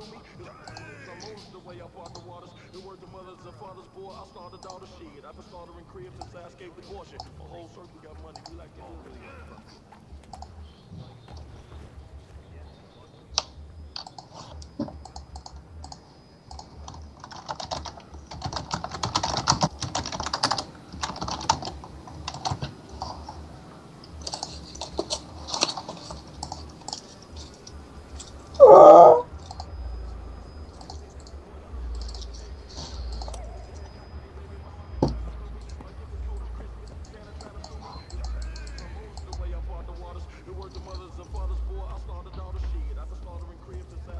to me. Moves the way I fought the waters. The word to mothers and fathers, boy, I started daughter shit. I've been slaughtering cribs since I escaped the abortion. A whole circle got money, we like to a father's boy, I started all the shit. I've been slaughtering cribs since